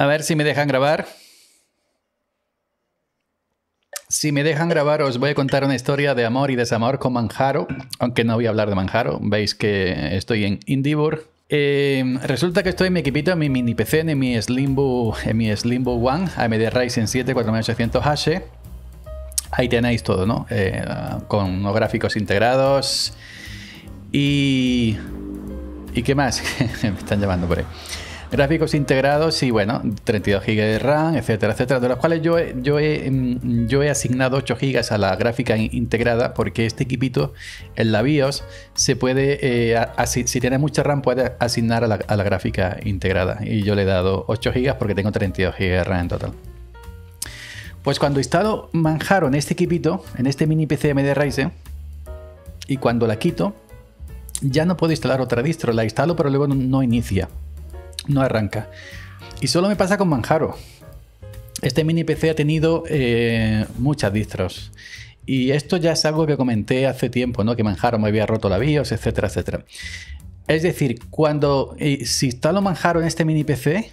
A ver si me dejan grabar. Si me dejan grabar, os voy a contar una historia de amor y desamor con Manjaro, aunque no voy a hablar de Manjaro. Veis que estoy en Indivor. Eh, resulta que estoy en mi equipito, en mi mini PC, en mi Slimbo, en mi Slimbo One, AMD Ryzen 7 4800H. Ahí tenéis todo, ¿no? Eh, con los gráficos integrados. Y. ¿Y qué más? me están llamando por ahí gráficos integrados y bueno, 32 GB de RAM, etcétera, etcétera, de los cuales yo he, yo he, mm, yo he asignado 8 GB a la gráfica integrada porque este equipito en la BIOS se puede, eh, si tiene mucha RAM, puede asignar a la, a la, gráfica integrada y yo le he dado 8 GB porque tengo 32 GB de RAM en total. Pues cuando instalo Manjaro en este equipito, en este mini PC AMD Ryzen, y cuando la quito, ya no puedo instalar otra distro. La instalo, pero luego no inicia no arranca. Y solo me pasa con Manjaro. Este mini PC ha tenido eh, muchas distros. Y esto ya es algo que comenté hace tiempo, ¿no? Que Manjaro me había roto la BIOS, etcétera, etcétera. Es decir, cuando eh, si instalo Manjaro en este mini PC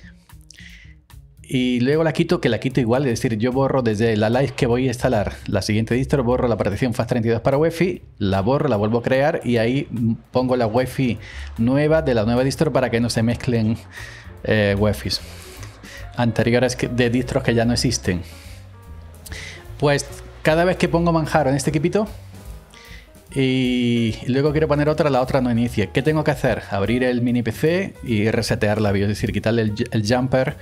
y luego la quito, que la quito igual, es decir, yo borro desde la live que voy a instalar la siguiente distro, borro la partición FAT32 para Wi-Fi, la borro, la vuelvo a crear y ahí pongo la Wi-Fi nueva de la nueva distro para que no se mezclen eh, Wi-Fi anteriores de distros que ya no existen. Pues cada vez que pongo Manjaro en este equipito y luego quiero poner otra, la otra no inicia. ¿Qué tengo que hacer? Abrir el mini PC y resetear la BIOS, es decir, quitarle el jumper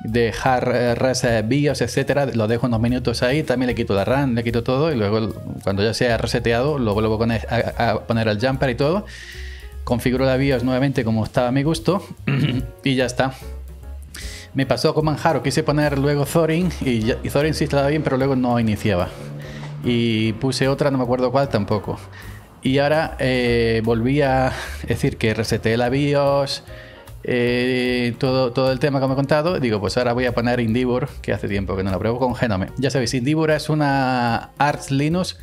dejar eh, reset BIOS, etcétera, lo dejo unos minutos ahí, también le quito la RAM, le quito todo y luego cuando ya sea reseteado lo vuelvo a, poner al jumper y todo. Configuro la BIOS nuevamente como estaba a mi gusto y ya está. Me pasó con Manjaro, quise poner luego Thorin y, Thorin sí estaba bien, pero luego no iniciaba. Y puse otra, no me acuerdo cuál tampoco. Y ahora eh, volví a decir que reseteé la BIOS, eh, todo, todo el tema que me he contado, digo, pues ahora voy a poner Indivor, que hace tiempo que no lo pruebo con Genome. Ya sabéis, Indivor es una Arch Linux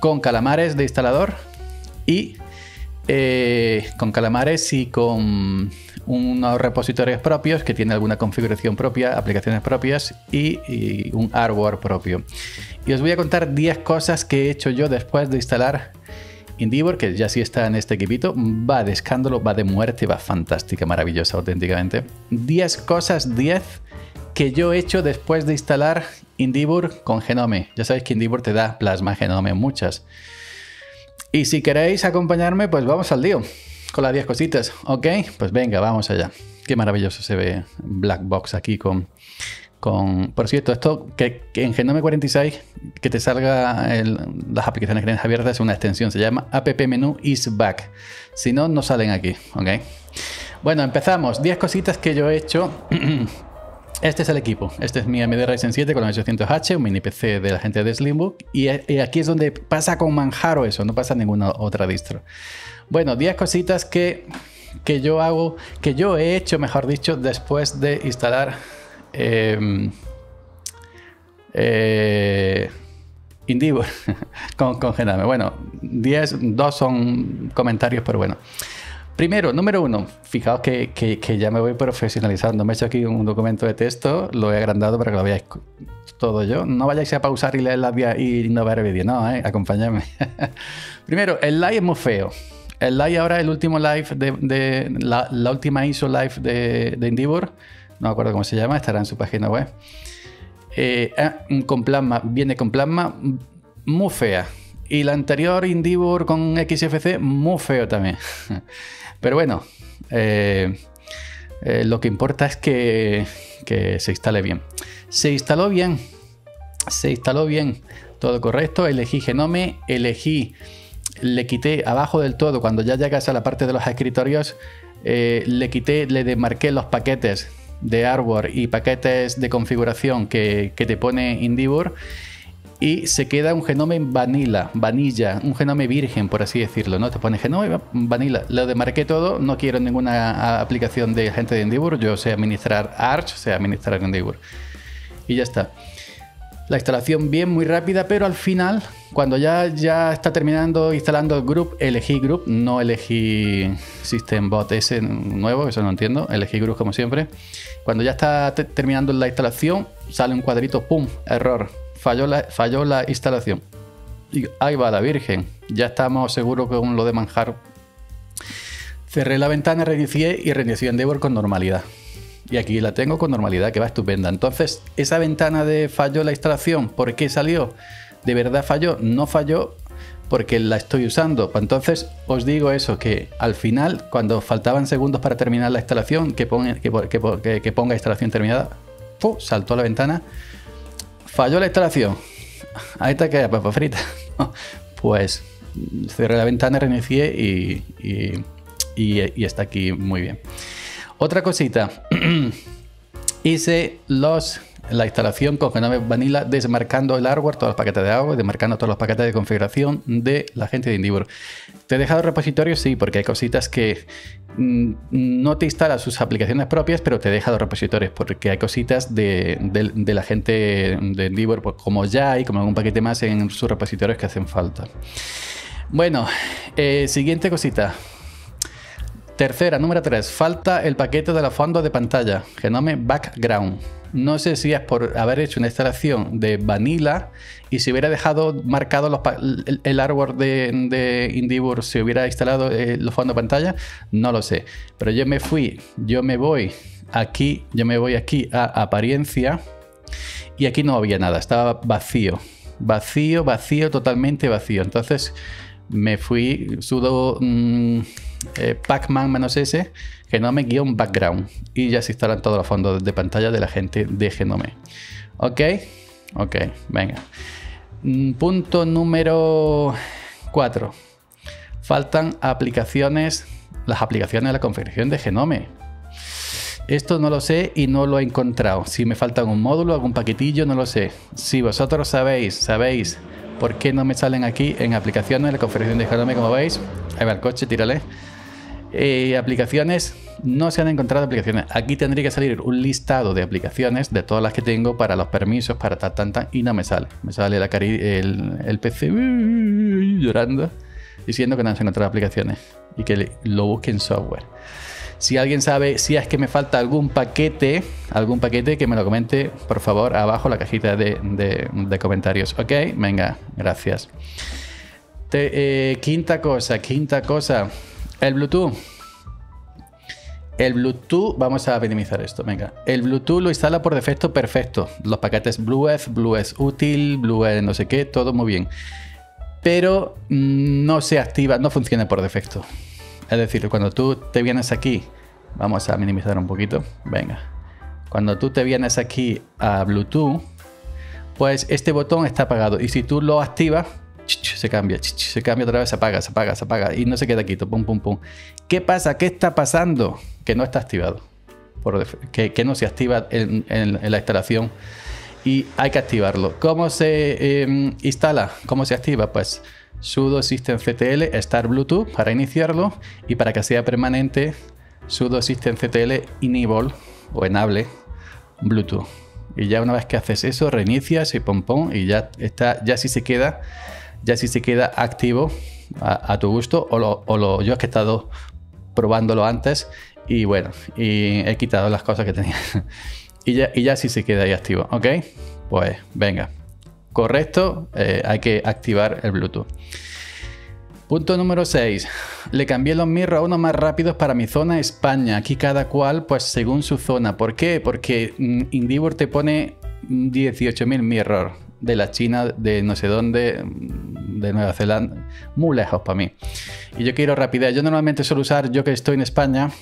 con calamares de instalador y eh, con calamares y con unos repositorios propios que tiene alguna configuración propia, aplicaciones propias y, y, un hardware propio. Y os voy a contar 10 cosas que he hecho yo después de instalar Indivor, que ya sí está en este equipito, va de escándalo, va de muerte, va fantástica, maravillosa, auténticamente. 10 cosas, 10 que yo he hecho después de instalar Indivor con Genome. Ya sabéis que Indivor te da plasma Genome, muchas. Y si queréis acompañarme, pues vamos al lío con las 10 cositas, ¿ok? Pues venga, vamos allá. Qué maravilloso se ve Black Box aquí con con, por cierto, esto que, en Genome 46 que te salga las aplicaciones que tienes abiertas es una extensión, se llama app menú is back. Si no, no salen aquí, ¿ok? Bueno, empezamos. 10 cositas que yo he hecho. Este es el equipo. Este es mi AMD Ryzen 7 con 800H, un mini PC de la gente de Slimbook. Y, aquí es donde pasa con Manjaro eso, no pasa ninguna otra distro. Bueno, 10 cositas que, que yo hago, que yo he hecho, mejor dicho, después de instalar eh, eh, Indivor con. Bueno, 10, dos son comentarios, pero bueno. Primero, número uno, fijaos que, que, ya me voy profesionalizando. Me he hecho aquí un documento de texto, lo he agrandado para que lo veáis todo yo. No vayáis a pausar y leer las y no ver el vídeo, no, eh, acompañadme. Primero, el live es muy feo. El live ahora, el último live de, la, última ISO live de, de Indivor no me acuerdo cómo se llama, estará en su página web. Eh, ah, con plasma, viene con plasma muy fea. Y la anterior Indivor con XFC, muy feo también. Pero bueno, eh, eh, lo que importa es que, se instale bien. Se instaló bien, se instaló bien, todo correcto. Elegí Genome, elegí, le quité abajo del todo, cuando ya llegas a la parte de los escritorios, le quité, le demarqué los paquetes de hardware y paquetes de configuración que, te pone Indivor y se queda un genome vanilla, vanilla, un genome virgen, por así decirlo, ¿no? Te pone genome vanilla. Lo demarqué todo, no quiero ninguna aplicación de gente de Indivor, yo sé administrar Arch, sé administrar Indivor. Y ya está. La instalación bien, muy rápida, pero al final, cuando ya, ya está terminando instalando el group, elegí group, no elegí System Bot ese nuevo, eso no entiendo, elegí group como siempre. Cuando ya está terminando la instalación, sale un cuadrito, ¡pum! Error, falló la, falló la instalación. Y ahí va la Virgen, ya estamos seguros con lo de manjar. Cerré la ventana, reinicié y reinicié Endeavor con normalidad. Y aquí la tengo con normalidad, que va estupenda. Entonces, esa ventana de falló la instalación, ¿por qué salió? ¿De verdad falló? No falló porque la estoy usando. Entonces, os digo eso, que al final, cuando faltaban segundos para terminar la instalación, que ponga, que, ponga instalación terminada, saltó la ventana, falló la instalación. Ahí está que papa frita. Pues cerré la ventana, reinicié y, y está aquí muy bien. Otra cosita, hice los, la instalación con Genome Vanilla desmarcando el hardware, todos los paquetes de agua, desmarcando todos los paquetes de configuración de la gente de Indivor. ¿Te he dejado repositorios? Sí, porque hay cositas que mm, no te instala sus aplicaciones propias, pero te he dejado repositorios, porque hay cositas de, la gente de Indivor, pues, como ya y como algún paquete más en sus repositorios que hacen falta. Bueno, eh, siguiente cosita. Tercera, número 3. Falta el paquete de la fondo de pantalla, Genome Background. No sé si es por haber hecho una instalación de Vanilla y si hubiera dejado marcado los el, el, hardware de, de si hubiera instalado eh, los fondos de pantalla, no lo sé. Pero yo me fui, yo me voy aquí, yo me voy aquí a apariencia y aquí no había nada, estaba vacío. Vacío, vacío, totalmente vacío. Entonces me fui, sudo... Mm, eh, Pacman S, Genome-background. Y ya se instalan todos los fondos de pantalla de la gente de Genome. ¿Ok? Ok, venga. Mm, punto número 4. Faltan aplicaciones, las aplicaciones de la configuración de Genome. Esto no lo sé y no lo he encontrado. Si me falta un módulo, algún paquetillo, no lo sé. Si vosotros sabéis, sabéis por qué no me salen aquí en aplicaciones la configuración de Genome, como veis. Ahí va el coche, tírale. Eh, aplicaciones, no se han encontrado aplicaciones. Aquí tendría que salir un listado de aplicaciones de todas las que tengo para los permisos, para tal, tan, tan, y no me sale. Me sale la el, el PC llorando, diciendo que no se han encontrado aplicaciones y que lo busquen en software. Si alguien sabe si es que me falta algún paquete, algún paquete, que me lo comente, por favor, abajo la cajita de, comentarios. Ok, venga, gracias. Eh, quinta cosa, quinta cosa. El Bluetooth. El Bluetooth, vamos a minimizar esto, venga. El Bluetooth lo instala por defecto perfecto. Los paquetes Bluetooth, Bluetooth útil, Bluetooth no sé qué, todo muy bien. Pero mm, no se activa, no funciona por defecto. Es decir, cuando tú te vienes aquí, vamos a minimizar un poquito, venga. Cuando tú te vienes aquí a Bluetooth, pues este botón está apagado. Y si tú lo activas, se cambia, se cambia otra vez, se apaga, se apaga, se apaga y no se queda quieto, pum, pum, pum. ¿Qué pasa? ¿Qué está pasando? Que no está activado, que, no se activa en, la instalación y hay que activarlo. ¿Cómo se em, instala? ¿Cómo se activa? Pues sudo systemctl start bluetooth para iniciarlo y para que sea permanente sudo systemctl enable o enable bluetooth. Y ya una vez que haces eso, reinicias y pum pum y ya está, ya sí se queda ya si se queda activo a, tu gusto o, lo, yo es que he estado probándolo antes y bueno, y he quitado las cosas que tenía. y, ya, y ya sí se queda ahí activo, ¿ok? Pues venga, correcto, eh, hay que activar el Bluetooth. Punto número 6. Le cambié los mirrors a unos más rápidos para mi zona España. Aquí cada cual, pues según su zona. ¿Por qué? Porque mm, Indivor te pone 18.000 mirrors de la China, de no sé dónde, de Nueva Zelanda, muy lejos para mí. Y yo quiero rapidez. Yo normalmente suelo usar, yo que estoy en España,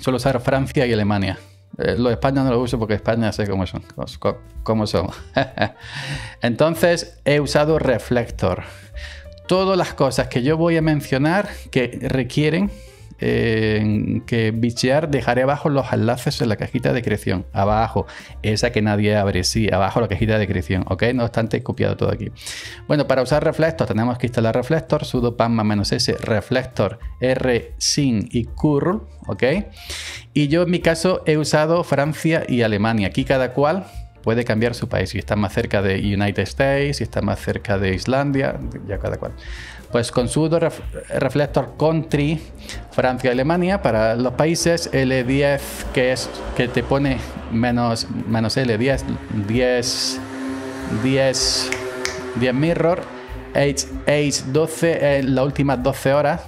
suelo usar Francia y Alemania. Eh, los de España no lo uso porque España sé cómo son. Cómo son. Entonces he usado Reflector. Todas las cosas que yo voy a mencionar que requieren que bichear, dejaré abajo los enlaces en la cajita de creación. Abajo, esa que nadie abre, sí, abajo la cajita de creación, ¿ok? No obstante, he copiado todo aquí. Bueno, para usar Reflector tenemos que instalar Reflector, sudo pamma "-s", Reflector, R, sin y curl, ¿ok? Y yo en mi caso he usado Francia y Alemania. Aquí cada cual puede cambiar su país. Si está más cerca de United States, si está más cerca de Islandia, ya cada cual. Pues con sudo reflector country, Francia Alemania, para los países L10, que es que te pone menos, menos L10, 10, 10, 10 mirror, H, 12 en las últimas 12 horas,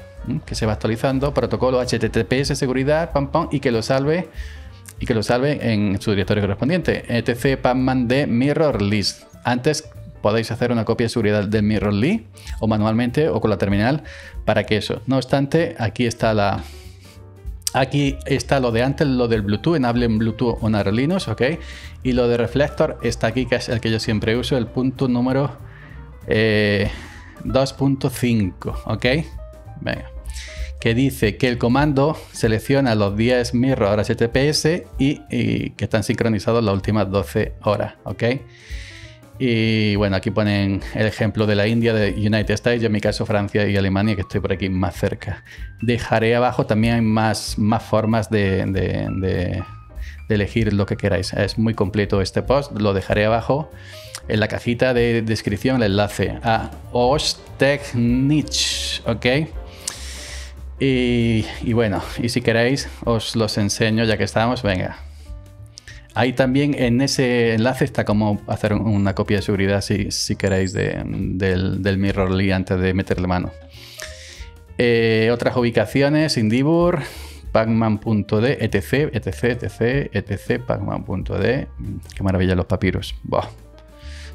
que se va actualizando, protocolo HTTPS seguridad, pam, pam, y que lo salve y que lo salve en su directorio correspondiente. etc pacman de mirror list. Antes podéis hacer una copia de seguridad del mirror list o manualmente o con la terminal para que eso. No obstante, aquí está la Aquí está lo de antes, lo del Bluetooth, enable en Bluetooth o en Linux, ¿ok? Y lo de Reflector está aquí, que es el que yo siempre uso, el punto número 2.5, eh, ¿ok? Venga que dice que el comando selecciona los 10 mirror HTTPS y, y, que están sincronizados las últimas 12 horas, ¿ok? Y bueno, aquí ponen el ejemplo de la India, de United States, y en mi caso Francia y Alemania, que estoy por aquí más cerca. Dejaré abajo también más, más formas de, elegir lo que queráis. Es muy completo este post, lo dejaré abajo en la cajita de descripción el enlace a Ostechnich, ¿ok? Y, bueno, y si queréis, os los enseño ya que estamos. Venga. Ahí también en ese enlace está como hacer una copia de seguridad si, queréis del, del Mirrorly antes de meterle mano. Eh, otras ubicaciones, Indibur, pacman.d, etc, etc, etc, etc, pacman.d. Qué maravilla los papiros.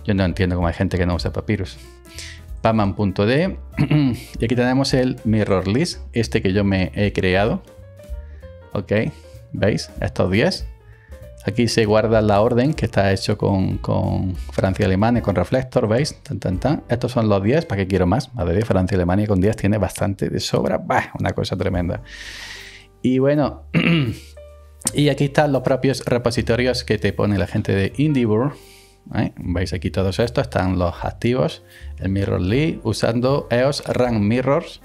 Yo no entiendo cómo hay gente que no usa papiros paman.d y aquí tenemos el mirror list, este que yo me he creado. Ok, ¿veis? Estos 10. Aquí se guarda la orden que está hecho con, Francia y Alemania, con Reflector, ¿veis? Tan, tan, tan. Estos son los 10, ¿para qué quiero más? Madre de Francia y Alemania con 10 tiene bastante de sobra. Bah, una cosa tremenda. Y bueno, y aquí están los propios repositorios que te pone la gente de Indieburg ¿eh? Veis aquí todos estos, están los activos, el Mirrorly, usando EOS RAM Mirrors,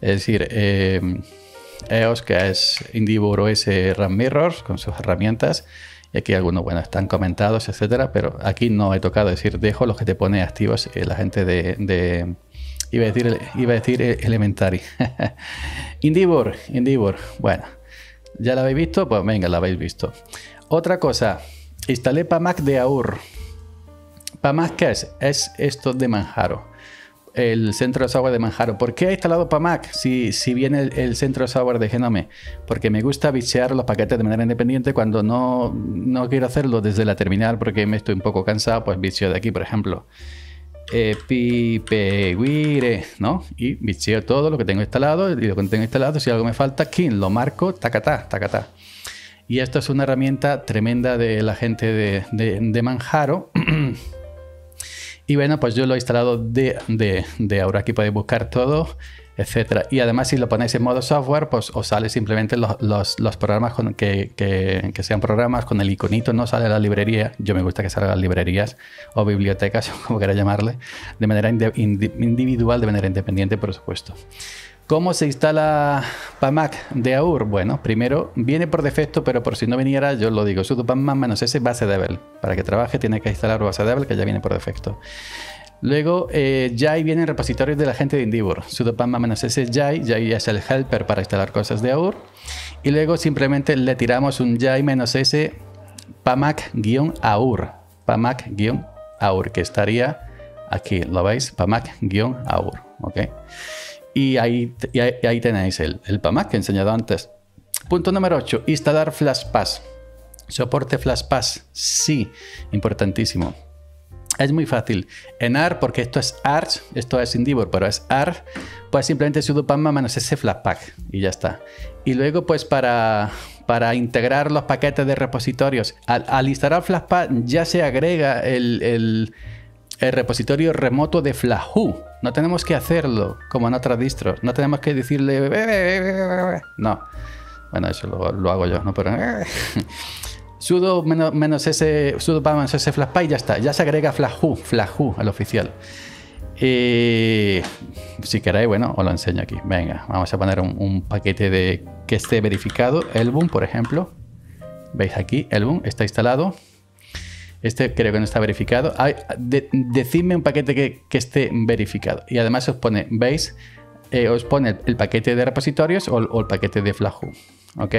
es decir, EOS eh, que es Indivor OS RAM Mirrors con sus herramientas. Y aquí algunos, bueno, están comentados, etcétera, pero aquí no he tocado, decir, dejo los que te pone activos eh, la gente de, iba a decir, iba a decir Elementary. Indivor, Indivor, bueno, ¿ya la habéis visto? Pues venga, la habéis visto. Otra cosa, instalé Mac de AUR. PAMAC, ¿qué es? Es esto de Manjaro. El centro de software de Manjaro. ¿Por qué he instalado PAMAC si, si viene el, centro de software de Genome? Porque me gusta bichear los paquetes de manera independiente cuando no, no quiero hacerlo desde la terminal porque me estoy un poco cansado, pues bicheo de aquí, por ejemplo. Eh, ¿no? Y bicheo todo lo que tengo instalado y lo que tengo instalado. Si algo me falta, aquí lo marco, tacatá, tacatá. Y esto es una herramienta tremenda de la gente de, de Manjaro. Y bueno, pues yo lo he instalado de, de, ahora. Aquí podéis buscar todo, etcétera. Y además, si lo ponéis en modo software, pues os sale simplemente los, los, programas con, que, que, que, sean programas con el iconito, no sale la librería. Yo me gusta que salgan las librerías o bibliotecas, como quiera llamarle, de manera individual, de manera independiente, por supuesto. ¿Cómo se instala PAMAC de AUR? Bueno, primero viene por defecto, pero por si no viniera, yo lo digo, sudo PAMAC menos S base devel. Para que trabaje tiene que instalar base devel, que ya viene por defecto. Luego, eh, JAI viene en repositorios de la gente de Indivor. sudo menos S JAI, JAI es el helper para instalar cosas de AUR. Y luego simplemente le tiramos un JAI menos S PAMAC-AUR. PAMAC-AUR, que estaría aquí, ¿lo veis? PAMAC-AUR, ¿ok? Y ahí, tenéis el, el PAMAC que he enseñado antes. Punto número 8. Instalar FlashPass. Soporte FlashPass. Sí, importantísimo. Es muy fácil. En AR, porque esto es ARCH, esto es Indivor, pero es AR, pues simplemente sudo pama menos ese Flatpak y ya está. Y luego, pues para, para integrar los paquetes de repositorios, al, instalar Flashpack ya se agrega el el repositorio remoto de Flahu. No tenemos que hacerlo como en otras distros. No tenemos que decirle... No. Bueno, eso lo, hago yo, ¿no? Sudo menos, ese... Sudo para menos ese flashpy ya está. Ya se agrega Flahu, Flahu al oficial. Y si queréis, bueno, os lo enseño aquí. Venga, vamos a poner un, paquete de que esté verificado. Elbum, por ejemplo. Veis aquí, Elbum está instalado. Este creo que no está verificado. decidme un paquete que, esté verificado. Y además os pone, ¿veis? Eh, os pone el, paquete de repositorios o, el paquete de Flahu. ¿Ok?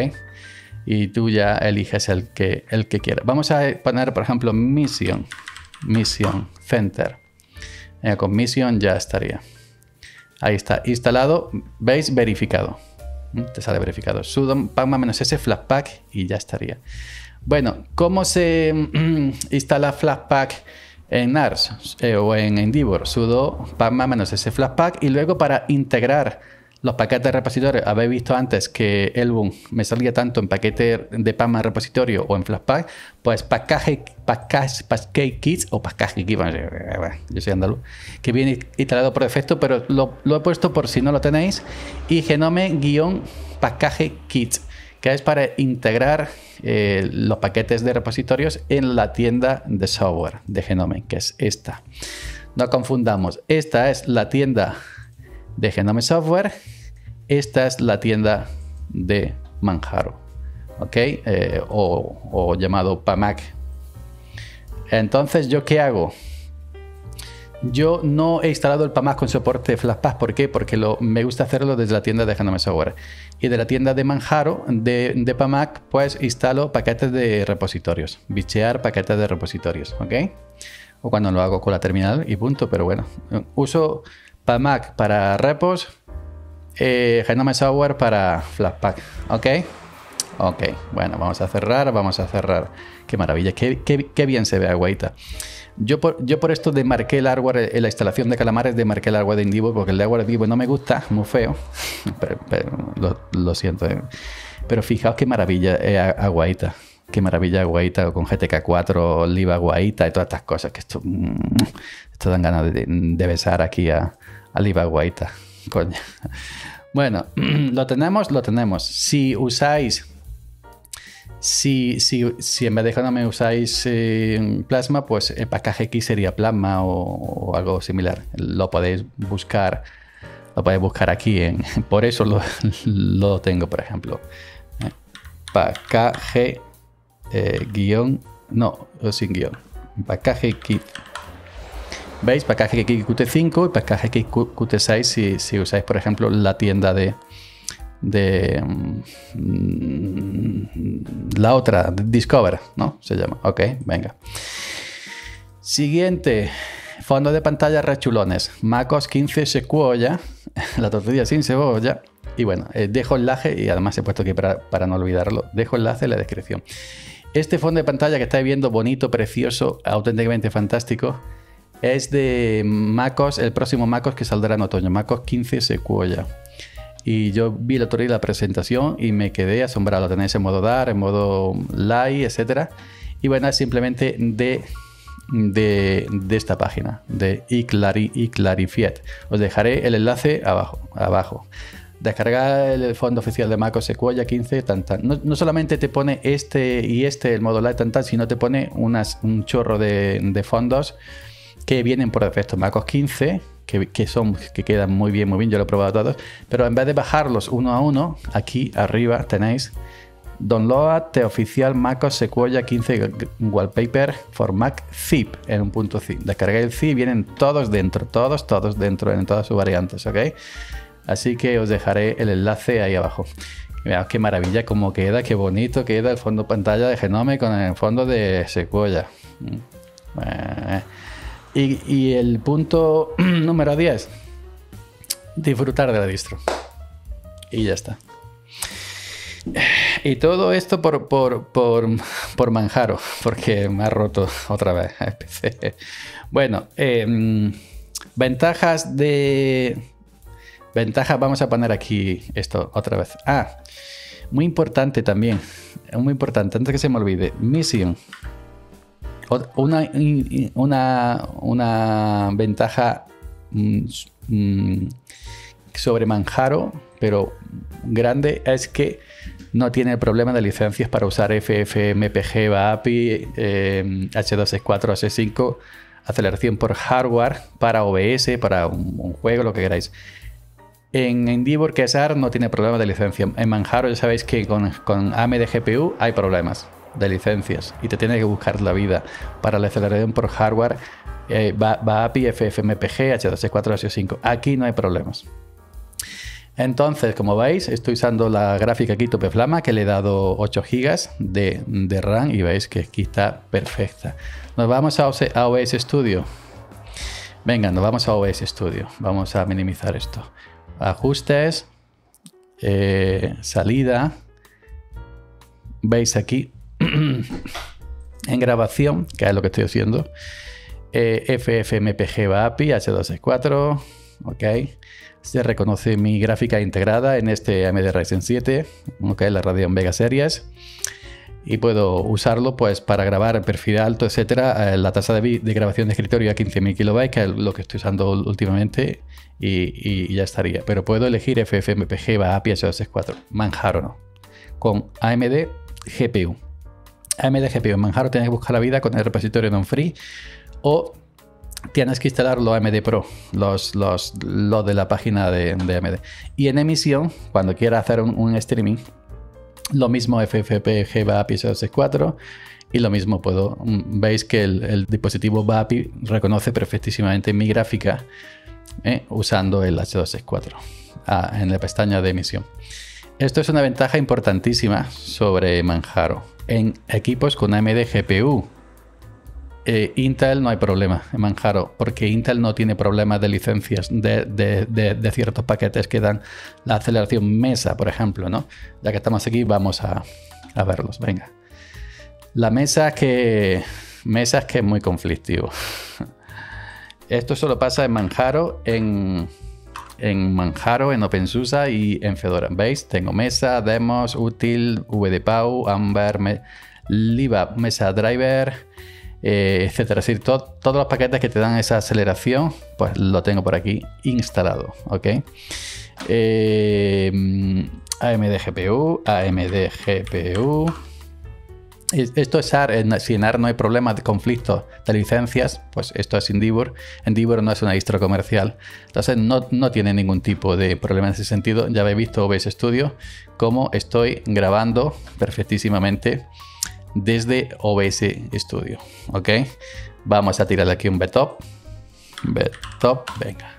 Y tú ya eliges el que, quieras. Vamos a poner, por ejemplo, Mission. Mission Center. con Mission ya estaría. Ahí está, instalado, veis, verificado. ¿Mm? Te sale verificado. sudo pacma -s flatpak y ya estaría. Bueno, ¿cómo se mm, instala Flatpak en NARS eh, o en Endeavor? sudo pacma-s flatpak y luego para integrar los paquetes de repositorio, habéis visto antes que Elbun me salía tanto en paquete de PAMA repositorio o en Flatpak, pues package, package, package kits o package kits, yo soy andaluz, que viene instalado por defecto, pero lo, he puesto por si no lo tenéis, y genome-package kits, que es para integrar eh, los paquetes de repositorios en la tienda de software de Genome, que es esta. No confundamos, esta es la tienda de Genome Software. Esta es la tienda de Manjaro, ¿ok? Eh, o, llamado PAMAC. Entonces, ¿yo qué hago? Yo no he instalado el PAMAC con soporte Flatpak. ¿Por qué? Porque lo, me gusta hacerlo desde la tienda de Genome Software. Y de la tienda de Manjaro, de, de PAMAC, pues instalo paquetes de repositorios. Bichear paquetes de repositorios, ¿ok? O cuando lo hago con la terminal y punto. Pero bueno, uso Mac para repos, eh, Genome Software para Flatpak. ¿Ok? Ok, bueno, vamos a cerrar, vamos a cerrar. Qué maravilla, qué, bien se ve Aguaita. Yo por, esto demarqué el hardware, en eh, la instalación de calamares, demarqué el hardware de Indivo porque el de hardware de Indivo no me gusta, muy feo. pero, lo, siento. Eh. Pero fijaos qué maravilla es Aguaita. Qué maravilla Aguaita con GTK4, Oliva Aguaita y todas estas cosas. Que esto, mm, esto dan ganas de besar aquí a, Alibaguaita. Coño. Bueno, lo tenemos, lo tenemos. Si usáis, si, si, si en vez de Genome usáis eh, Plasma, pues el package X sería Plasma o, algo similar. Lo podéis buscar, lo podéis buscar aquí. Por eso lo, tengo, por ejemplo. Eh, package eh, guion, no, sin guion. Package kit ¿Veis? Package Qt5 y package Qt6 si, si usáis, por ejemplo, la tienda de, de mm, la otra, Discover, ¿no? Se llama. Ok, venga. Siguiente, fondo de pantalla rechulones. MacOS 15 Sequoia, la tortilla sin cebolla. Y bueno, eh, dejo enlace y además he puesto aquí para, para no olvidarlo. Dejo enlace en la descripción. Este fondo de pantalla que estáis viendo, bonito, precioso, auténticamente fantástico es de MacOS, el próximo MacOS que saldrá en otoño, MacOS 15 Sequoia. Y yo vi el otro día la presentación y me quedé asombrado. Tenéis en modo DAR, en modo Live, etc. Y bueno, es simplemente de, de, esta página, de iClarifiet. Os dejaré el enlace abajo. abajo. Descargar el fondo oficial de MacOS Sequoia 15, tan, No, solamente te pone este y este, el modo Live, tan, sino te pone un chorro de, de fondos que vienen por defecto MacOS 15, que, son, que quedan muy bien, muy bien, yo lo he probado todos, pero en vez de bajarlos uno a uno, aquí arriba tenéis Download the oficial MacOS Sequoia 15 Wallpaper for Mac zip en un punto zip. Descargué el zip, vienen todos dentro, todos, todos dentro, en todas sus variantes, ¿ok? Así que os dejaré el enlace ahí abajo. Mirad qué maravilla, cómo queda, qué bonito queda el fondo pantalla de Genome con el fondo de Sequoia. Mm. Y, el punto número 10, disfrutar de la distro. Y ya está. Y todo esto por, por, por, Manjaro, porque me ha roto otra vez Bueno, em, ventajas de... Ventajas, vamos a poner aquí esto otra vez. Ah, muy importante también, muy importante, antes que se me olvide, Mission una, una, ventaja mm, mm, sobre Manjaro, pero grande, es que no tiene el problema de licencias para usar FFmpeg, API, eh, H264, H5, aceleración por hardware, para OBS, para un, juego, lo que queráis. En Endeavor, que AR, no tiene problema de licencia. En Manjaro ya sabéis que con AMD GPU hay problemas. De licencias y te tiene que buscar la vida para la aceleración por hardware, eh, va, va API FFmpeg, H264, H5. Aquí no hay problemas. Entonces, como veis, estoy usando la gráfica aquí Tope Flama que le he dado 8 GB de, de, RAM y veis que aquí está perfecta. Nos vamos a OBS Studio. Venga, nos vamos a OBS Studio. Vamos a minimizar esto. Ajustes, eh, salida. Veis aquí en grabación, que es lo que estoy haciendo. Eh, FFmpeg API H264. Ok. Se reconoce mi gráfica integrada en este AMD Ryzen 7, ok, la Radeon Vega Series. Y puedo usarlo pues para grabar en perfil alto, etcétera. Eh, la tasa de, grabación de escritorio a 15.000 KB, que es lo que estoy usando últimamente, y, ya estaría. Pero puedo elegir FFmpeg, va API H264, Manjaro no, con AMD GPU. AMD GPU, Manjaro tienes que buscar la vida con el repositorio non-free o tienes que instalar los AMD Pro, los, los, de la página de, AMD. Y en emisión, cuando quiera hacer un, streaming, lo mismo FFmpeg va API 4 y lo mismo puedo. Mm, veis que el, dispositivo VAPI reconoce perfectísimamente mi gráfica eh, usando el H264 ah, en la pestaña de emisión. Esto es una ventaja importantísima sobre Manjaro en equipos con AMD GPU eh, Intel no hay problema Manjaro, porque Intel no tiene problemas de licencias de, ciertos paquetes que dan la aceleración mesa, por ejemplo, ¿no? Ya que estamos aquí, vamos a, verlos. Venga. La mesa que. Mesa que es muy conflictivo. Esto solo pasa en Manjaro, en, en Manjaro, en OpenSUSE y en Fedora. ¿Veis? Tengo mesa, demos, útil, VDPAU, Amber, Liva, mesa driver eh, etcétera. Es decir, todos los paquetes que te dan esa aceleración, pues lo tengo por aquí instalado. ¿ok? Eh, AMD GPU, AMD GPU. Esto es AR, si en AR no hay problemas de conflicto de licencias, pues esto es Endeavor. Endeavor no es una distro comercial, entonces no, no tiene ningún tipo de problema en ese sentido. Ya habéis visto OBS Studio, como estoy grabando perfectísimamente desde OBS Studio. ¿Ok? Vamos a tirarle aquí un B-top. B-top, venga.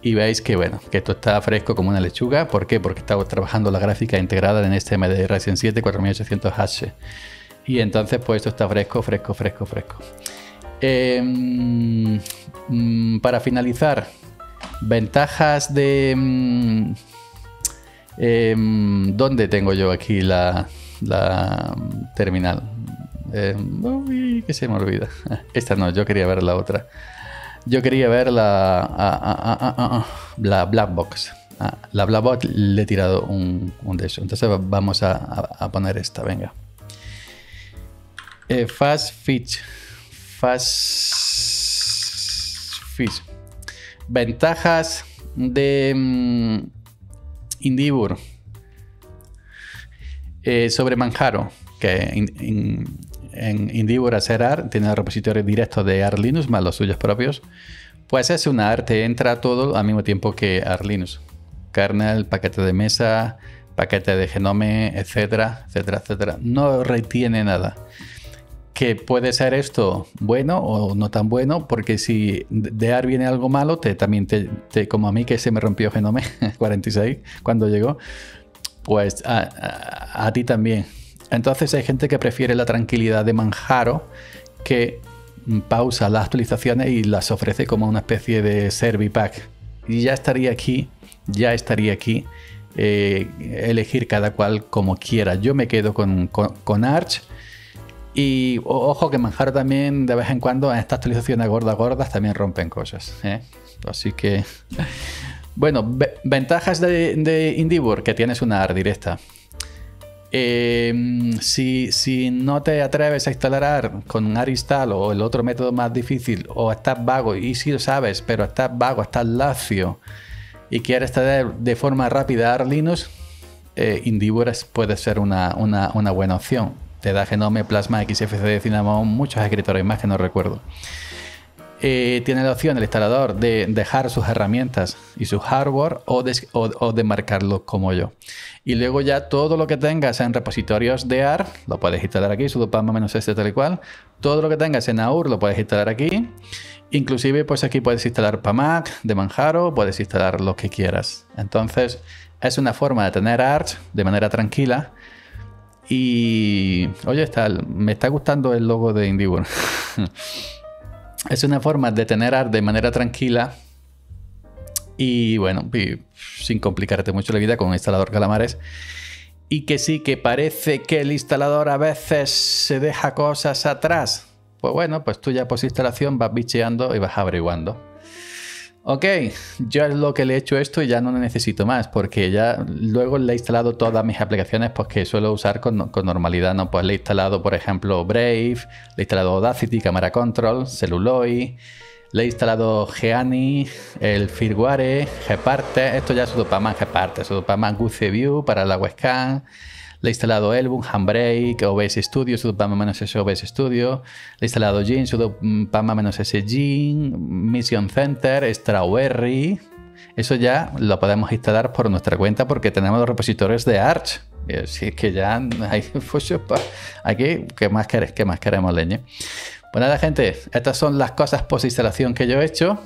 Y veis que bueno, que esto está fresco como una lechuga. ¿Por qué? Porque estamos trabajando la gráfica integrada en este MD Ryzen 7 4800H. Y entonces pues esto está fresco, fresco, fresco, fresco. Em, mm, para finalizar, ventajas de... Mm, em, ¿Dónde tengo yo aquí la, la terminal. Eh, uy, que se me olvida. Esta no, yo quería ver la otra. Yo quería ver la, ah, ah, ah, la Black Box. la Black Box le he tirado un, de eso. Entonces vamos a, poner esta, venga. Eh, fast Fitch. Fast Fitch. Ventajas de um, eh, sobre Manjaro, que en, en Indivor Cerar tiene el repositorio directo de AR Linux más los suyos propios, pues es una arte, entra todo al mismo tiempo que AR Linux. Kernel, paquete de mesa, paquete de genome, etcétera, etcétera, etcétera. No retiene nada. Que puede ser esto bueno o no tan bueno, porque si de AR viene algo malo, te, también te, como a mí que se me rompió genome 46 cuando llegó, pues a, ti también. Entonces hay gente que prefiere la tranquilidad de Manjaro que pausa las actualizaciones y las ofrece como una especie de Servipack. Y ya estaría aquí, ya estaría aquí eh, elegir cada cual como quiera. Yo me quedo con, Arch. Y ojo que Manjaro también de vez en cuando en estas actualizaciones gordas gordas también rompen cosas. ¿eh? Así que bueno, ventajas de, de que tienes una AR directa. Em, si, no te atreves a instalar AR con un AR install o el otro método más difícil, o estás vago, y si lo sabes, pero estás vago, estás lacio y quieres tener de forma rápida AR Linux, eh, puede ser una, buena opción. Te da Genome, Plasma, XFCD, Cinnamon, muchos escritores más que no recuerdo. eh, tiene la opción el instalador de dejar sus herramientas y su hardware o de, marcarlo como yo. Y luego ya todo lo que tengas en repositorios de AR lo puedes instalar aquí, sudo menos este tal y cual. Todo lo que tengas en AUR lo puedes instalar aquí. Inclusive pues aquí puedes instalar PAMAC de Manjaro, puedes instalar lo que quieras. Entonces es una forma de tener Arch de manera tranquila. Y oye, está, me está gustando el logo de Indiegogo. es una forma de tener art de manera tranquila y bueno, sin complicarte mucho la vida con un instalador calamares. Y que sí, que parece que el instalador a veces se deja cosas atrás. Pues bueno, pues tú ya por instalación vas bicheando y vas averiguando. Ok, yo es lo que le he hecho esto y ya no necesito más, porque ya luego le he instalado todas mis aplicaciones pues, que suelo usar con, normalidad. ¿no? Pues le he instalado, por ejemplo, Brave, le he instalado Audacity, Camera Control, Celluloid, le he instalado Geani, el Firmware, Geparte, esto ya es Sudopaman Geparte, Sudopaman Goose View para la webcam. Le he instalado Elbum, Handbrake, OBS Studio, sudo pama menos S OBS Studio. Le he instalado Gin, sudo pama menos S Gin, Mission Center, Strawberry. Eso ya lo podemos instalar por nuestra cuenta porque tenemos los repositorios de Arch. Así que ya hay, aquí, ¿qué más, ¿qué más queremos, leña? Pues nada, gente, estas son las cosas post instalación que yo he hecho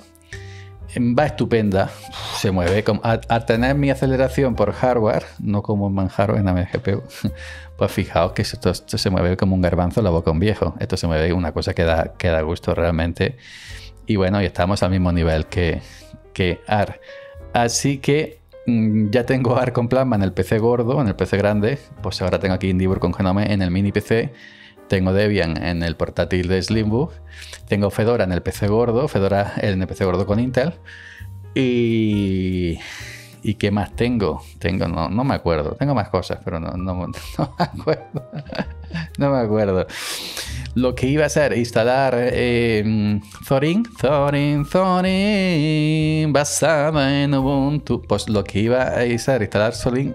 va estupenda. Se mueve. Al, tener mi aceleración por hardware, no como en Manjaro en AMGPU, pues fijaos que esto, se mueve como un garbanzo la boca un viejo. Esto se mueve una cosa que da, que da gusto realmente. Y bueno, y estamos al mismo nivel que, que AR. Así que mm, ya tengo AR con plasma en el PC gordo, en el PC grande. Pues ahora tengo aquí Indivor con Genome en el mini PC tengo Debian en el portátil de Slimbook, tengo Fedora en el PC gordo, Fedora en el PC gordo con Intel. Y, ¿Y qué más tengo? Tengo, no, no me acuerdo. Tengo más cosas, pero no, no, no, me acuerdo. no me acuerdo. Lo que iba a hacer, instalar eh, Thorin, Thorin, Thorin, basada en Ubuntu. Pues lo que iba a hacer, instalar Thorin,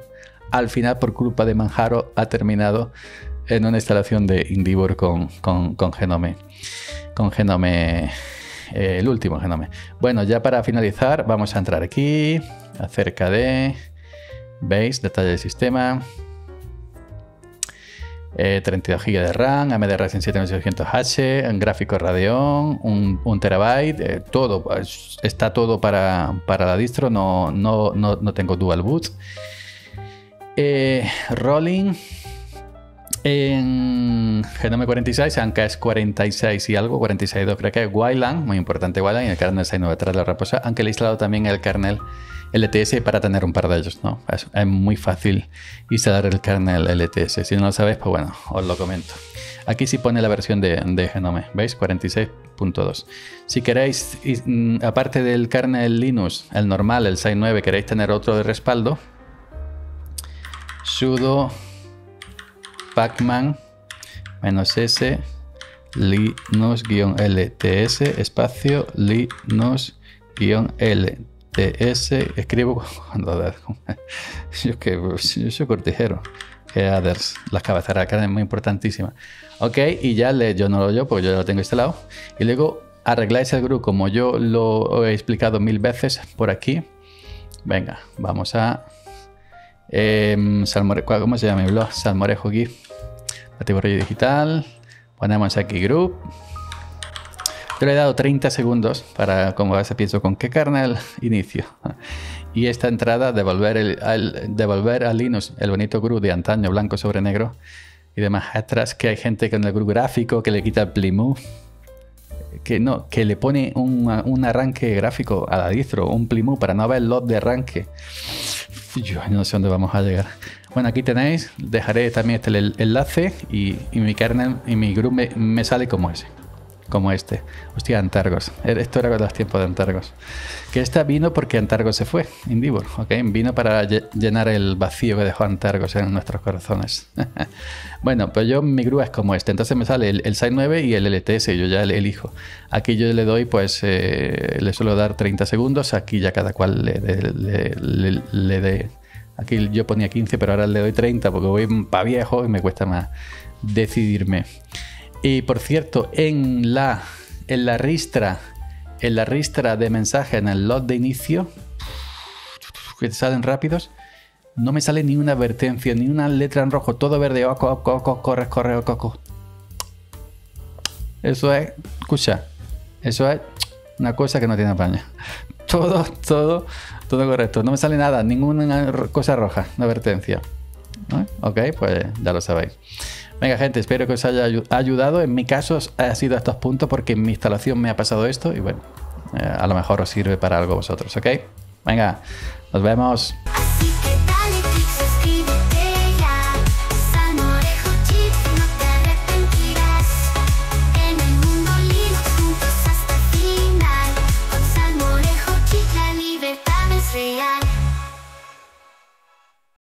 al final por culpa de Manjaro ha terminado en una instalación de Indivor con, con, Genome. Con Genome, eh, el último Genome. Bueno, ya para finalizar, vamos a entrar aquí, acerca de, ¿veis? Detalle del sistema. 32 GB de RAM, AMD Ryzen 7800H, un gráfico Radeon, un, un terabyte, eh, todo, está todo para, para la distro, no, no, no, tengo dual boot. Eh, rolling, en Genome 46, aunque es 46 y algo, 46.2 creo que es Wayland, muy importante Wayland, y el kernel 6.9 tras la reposa, aunque le he instalado también el kernel LTS para tener un par de ellos, ¿no? Es, muy fácil instalar el kernel LTS. Si no lo sabéis, pues bueno, os lo comento. Aquí sí pone la versión de, de Genome, ¿veis? 46.2. Si queréis, mm, aparte del kernel Linux, el normal, el 6.9, queréis tener otro de respaldo, sudo pacman s linux-lts espacio linux-lts escribo cuando yo que yo soy cortijero. Others las cabeceras que es muy importantísima. Ok y ya le, yo no lo yo porque yo ya lo tengo instalado. Y luego arregláis el grupo como yo lo he explicado mil veces por aquí venga vamos a eh, ¿cómo se llama mi blog? Salmorejo GIF categoría digital, ponemos aquí group. Yo le he dado 30 segundos para, como a pienso, con qué kernel inicio. Y esta entrada, devolver, el, al, devolver a Linux el bonito group de antaño, blanco sobre negro y demás atrás, que hay gente con el group gráfico que le quita el plymouth que no, que le pone un, un, arranque gráfico a la distro, un plymouth para no ver el lot de arranque. Yo no sé dónde vamos a llegar. Bueno, aquí tenéis, dejaré también este enlace y, mi kernel y mi group me, sale como ese. Como este. Hostia, Antargos. Er, esto era de los tiempos de Antargos. Que esta vino porque Antargos se fue, Indivor. ¿ok? Vino para llenar el vacío que dejó Antargos en nuestros corazones. bueno, pues yo mi group es como este. Entonces me sale el, el 9 y el LTS. Yo ya elijo. Aquí yo le doy, pues, eh, le suelo dar 30 segundos. Aquí ya cada cual le dé Aquí yo ponía 15, pero ahora le doy 30 porque voy para viejo y me cuesta más decidirme. Y por cierto, en la, en la ristra en la ristra de mensaje en el lot de inicio, que salen rápidos, no me sale ni una advertencia, ni una letra en rojo, todo verde, oco, oco, oco, corre, corre, oco, oco. Eso es, escucha, eso es una cosa que no tiene paña. Todo, todo, todo correcto. No me sale nada, ninguna cosa roja, una advertencia. Ok, pues ya lo sabéis. Venga, gente, espero que os haya ayudado. En mi caso ha sido a estos puntos porque en mi instalación me ha pasado esto y bueno, eh, a lo mejor os sirve para algo vosotros, ¿ok? Venga, nos vemos.